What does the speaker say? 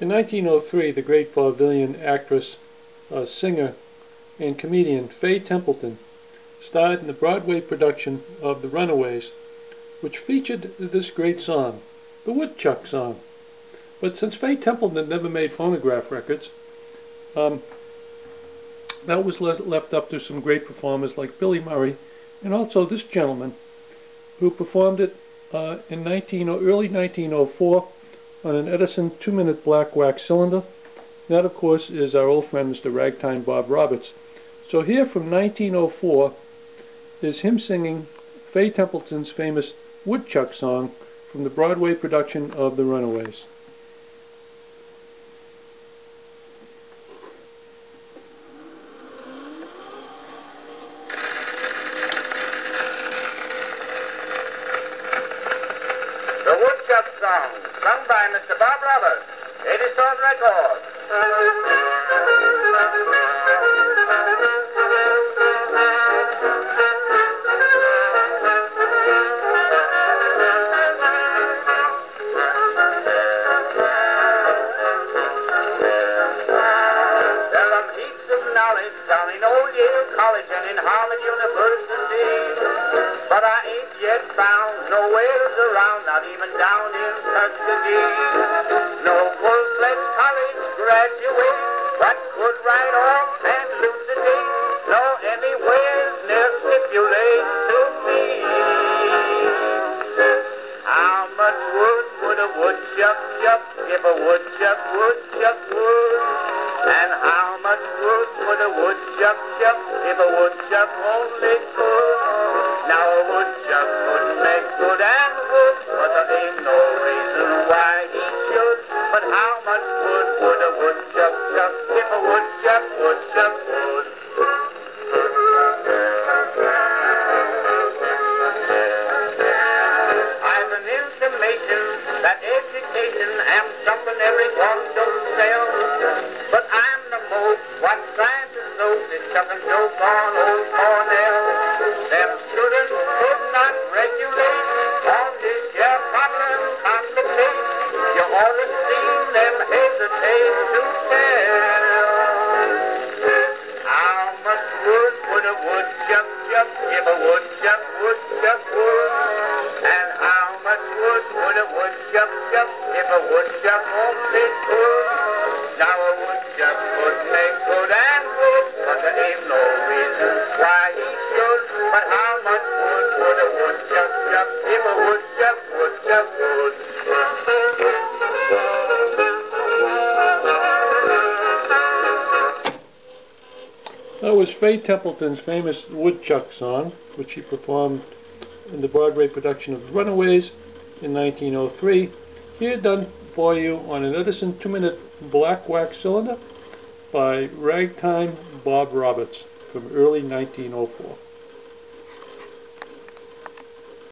In 1903, the great vaudevillian actress, uh, singer, and comedian Fay Templeton starred in the Broadway production of The Runaways, which featured this great song, the Woodchuck Song. But since Fay Templeton never made phonograph records, um, that was le left up to some great performers like Billy Murray and also this gentleman who performed it uh, in 19, early 1904 on an Edison two-minute black wax cylinder. That, of course, is our old friend Mr. Ragtime Bob Roberts. So here from 1904 is him singing Fay Templeton's famous Woodchuck song from the Broadway production of The Runaways. Song, sung by Mr. Bob Roberts, Edison Records. knowledge down in old Yale College and in Harvard University. Found nowhere around, not even down in Tuskegee. No full-fledged college graduate that could write off and elucidate. No anywhere near stipulate to me. How much wood would a woodchuck chuck if a woodchuck would? And how much wood would a woodchuck chuck if a woodchuck only could? Now a woodchuck good and wood, but there ain't no reason why he should. But how much wood would a woodchuck chuck if a woodchuck would? I've an intimation that education and something everyone don't sell. But I'm the most what know is stuff and joke on old Cornell. Chuck if a? Now a could good and but there ain't no reason why he should. But how much wood would a chuck if a would? That was Fay Templeton's famous Woodchuck song, which she performed in the Broadway production of Runaways in 1903. Here done for you on an Edison two-minute black wax cylinder by Ragtime Bob Roberts from early 1904.